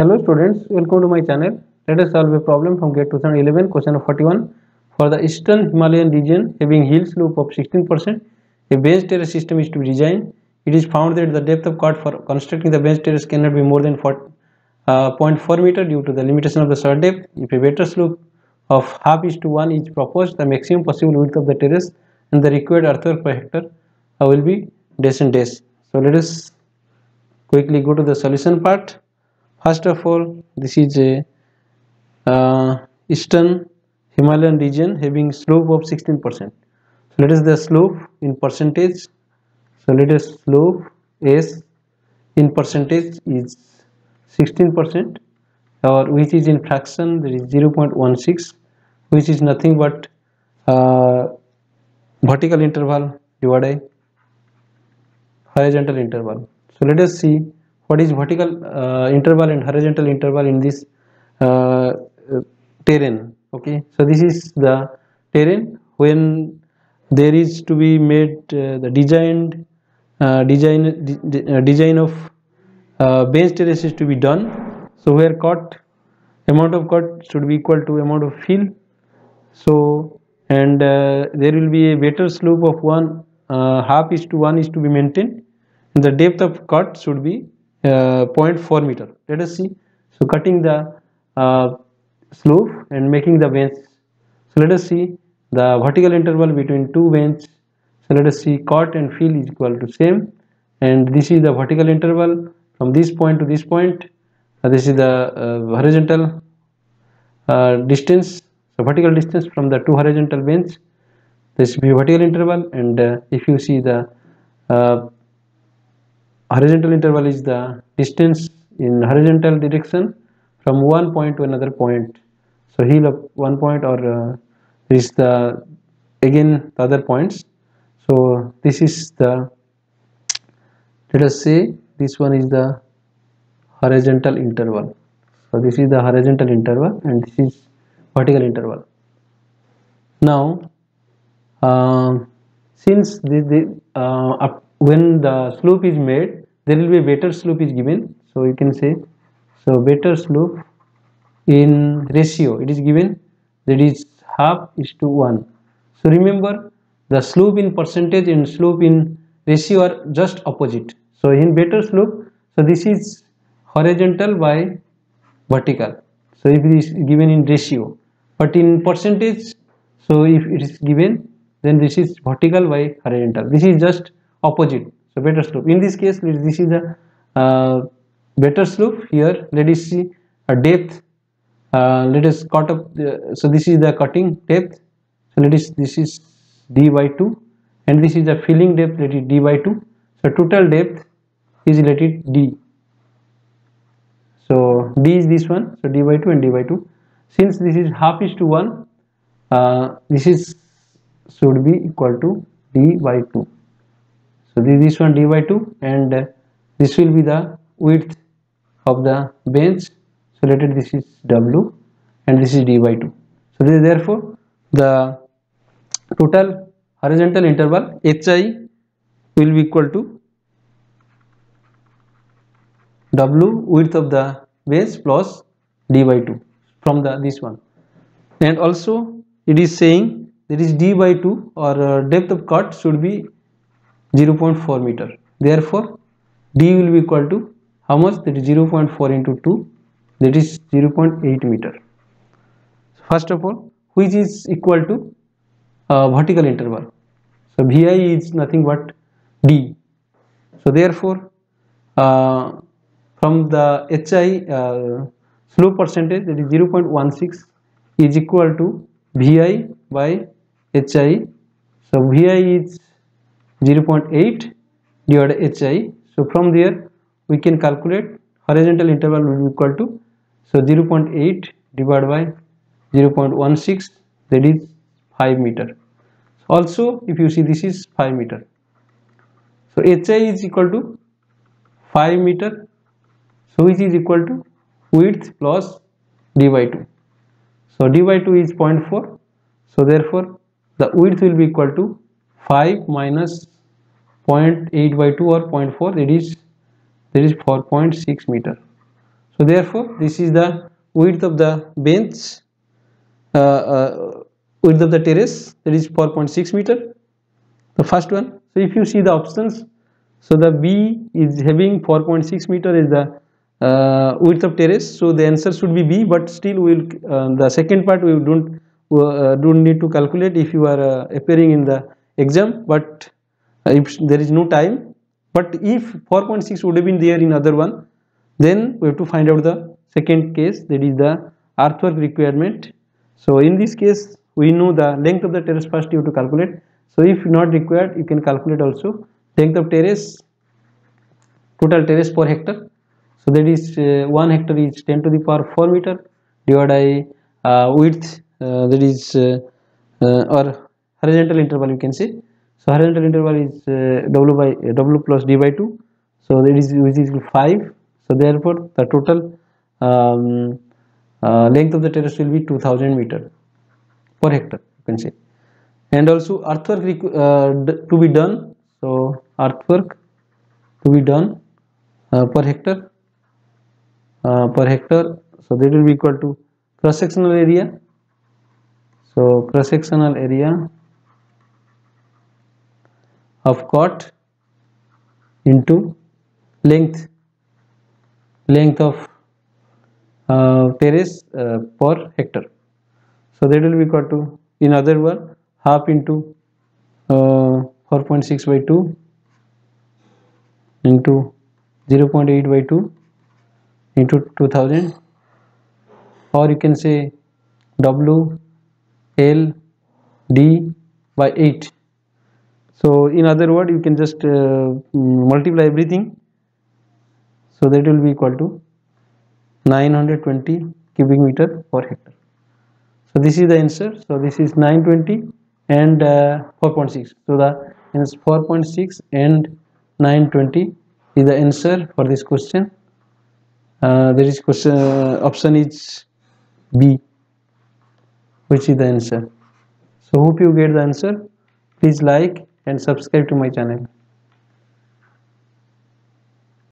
Hello students, welcome to my channel. Let us solve a problem from GATE 2011 question of 41. For the eastern Himalayan region having hill slope of 16%, a bench terrace system is to be designed. It is found that the depth of cut for constructing the bench terrace cannot be more than 4, uh, 0.4 meter due to the limitation of the soil depth. If a better slope of half is to 1 is proposed, the maximum possible width of the terrace and the required earthwork per hectare uh, will be dash and dash. So let us quickly go to the solution part first of all this is a uh, eastern Himalayan region having slope of 16 percent. So let us the slope in percentage. So let us slope s in percentage is 16 percent. Or which is in fraction that is 0.16 which is nothing but uh, vertical interval divided horizontal interval. So let us see what is vertical uh, interval and horizontal interval in this uh, terrain? Okay so this is the terrain when there is to be made uh, the designed uh, design uh, design of uh, bench terraces to be done. So where cut amount of cut should be equal to amount of fill. So and there will be a better slope of one half is to one is to be maintained. And the depth of cut should be uh, 0.4 meter. Let us see. So cutting the uh, slope and making the bench. So let us see the vertical interval between two bench. So let us see cut and fill is equal to same. And this is the vertical interval from this point to this point. Uh, this is the uh, horizontal uh, distance. So vertical distance from the two horizontal bench. This be vertical interval. And uh, if you see the horizontal interval is the distance in horizontal direction from one point to another point. So of one point or uh, is the again the other points. So this is the let us say this one is the horizontal interval. So this is the horizontal interval and this is vertical interval. Now uh, since the, the uh, when the slope is made there will be better slope is given. So you can say so better slope in ratio it is given that is half is to 1 so remember the slope in percentage and slope in ratio are just opposite. So in better slope so this is horizontal by vertical. So if it is given in ratio. But in percentage so if it is given then this is vertical by horizontal. This is just opposite so better slope. In this case this is the uh, better slope here. Let us see a depth. Uh, let us cut up the, so this is the cutting depth. So let us this is d by 2 and this is the filling depth let it d by 2 so total depth is related d. So d is this one. So d by 2 and d by 2 since this is half is to 1 uh, this is should be equal to d by 2 so this, one d by 2 and uh, this will be the width of the bench. So let it this is w and this is d by 2 so this is therefore the total horizontal interval hi will be equal to w width of the bench plus d by 2 from the this one. And also it is saying that is d by 2 or uh, depth of cut should be 0.4 meter. Therefore d will be equal to how much? That is 0.4 into 2 that is 0.8 meter. First of all which is equal to uh, vertical interval. So vi is nothing but d. So therefore uh, from the hi uh, slope percentage that is 0.16 is equal to vi by hi so vi is 0.8 divided by hi so from there we can calculate horizontal interval will be equal to so 0.8 divided by 0.16 that is 5 meter. Also if you see this is 5 meter. So hi is equal to 5 meter so which is equal to width plus d by 2 so d by 2 is 0.4 so therefore the width will be equal to 5 minus 0.8 by 2 or 0.4 that is that is 4.6 meter. So therefore this is the width of the bench uh, uh, width of the terrace that is 4.6 meter the first one. So if you see the options so the b is having 4.6 meter is the uh, width of terrace. So the answer should be b but still we will uh, the second part we don't uh, don't need to calculate. If you are uh, appearing in the exam but if there is no time but if 4.6 would have been there in other one then we have to find out the second case that is the earthwork requirement. So in this case we know the length of the terrace first you have to calculate. So if not required you can calculate also length of terrace total terrace per hectare. So that is uh, 1 hectare is 10 to the power 4 meter divided by uh, width uh, that is uh, uh, or horizontal interval you can say so horizontal interval is uh, w by w plus d by 2 so that is which is 5 so therefore the total um, length of the terrace will be 2000 meter per hectare you can say and also earthwork uh, to be done. So earthwork to be done uh, per hectare uh, per hectare. So that will be equal to cross sectional area. So cross sectional area of cot into length length of uh, terrace uh, per hectare. So that will be equal to in other word half into uh, 4.6 by 2 into 0.8 by 2 into 2000 or you can say w l d by 8 so in other word you can just uh, multiply everything. So that will be equal to 920 cubic meter per hectare. So this is the answer. So this is 920 and uh, 4.6 so the answer 4.6 and 920 is the answer for this question. Uh, there is question uh, option is b. Which is the answer? So hope you get the answer. Please like and subscribe to my channel